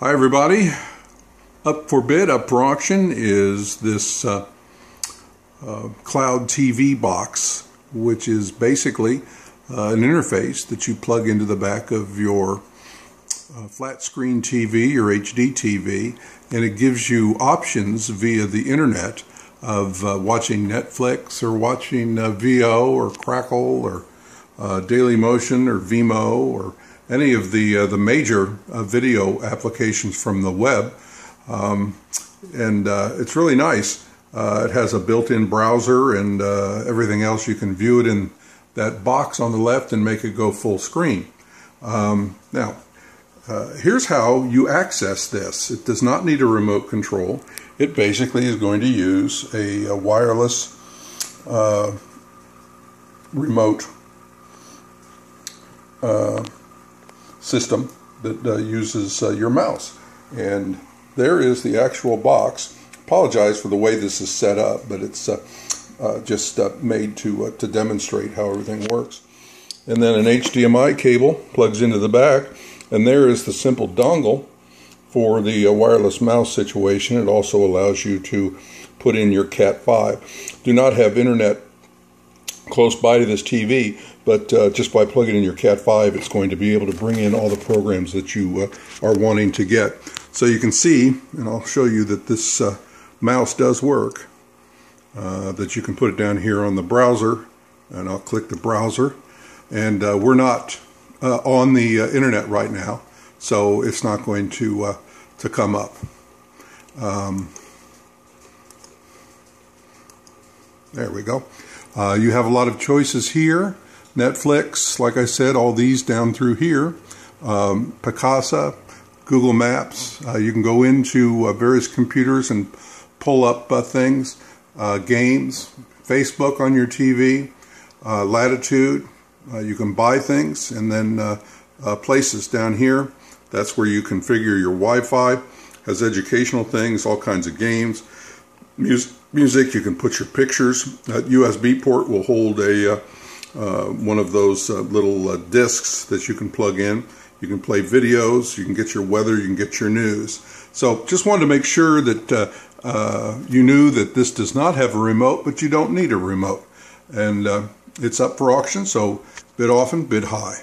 Hi everybody. Up for bid, up for auction is this uh, uh, Cloud TV box, which is basically uh, an interface that you plug into the back of your uh, flat screen TV or HD TV, and it gives you options via the internet of uh, watching Netflix or watching uh, Veo or Crackle or Daily Motion or Vimeo or any of the uh, the major uh, video applications from the web, um, and uh, it's really nice. Uh, it has a built-in browser and uh, everything else. You can view it in that box on the left and make it go full screen. Um, now, uh, here's how you access this. It does not need a remote control. It basically is going to use a, a wireless remote system that uh, uses uh, your mouse. And there is the actual box. Apologize for the way this is set up, but it's uh, uh just uh, made to, to demonstrate how everything works. And then an HDMI cable plugs into the back, and there is the simple dongle for the wireless mouse situation. It also allows you to put in your Cat 5. Do not have internet close by to this TV, but uh, just by plugging in your Cat 5, it's going to be able to bring in all the programs that you uh, are wanting to get. So you can see, and I'll show you that this uh, mouse does work, uh, that you can put it down here on the browser, and I'll click the browser, and uh, we're not uh, on the internet right now, so it's not going to, to come up. Um, there we go. Uh, you have a lot of choices here. Netflix, like I said, all these down through here. Um, Picasa, Google Maps. Uh, you can go into uh, various computers and pull up uh, things. Uh, games, Facebook on your TV, uh, Latitude. you can buy things and then places down here. That's where you configure your Wi-Fi. Has educational things, all kinds of games music. You can put your pictures. That USB port will hold a uh, uh, one of those uh, little uh, discs that you can plug in. You can play videos. You can get your weather. You can get your news. So just wanted to make sure that uh, uh, you knew that this does not have a remote, but you don't need a remote. And it's up for auction, so bid often, bid high.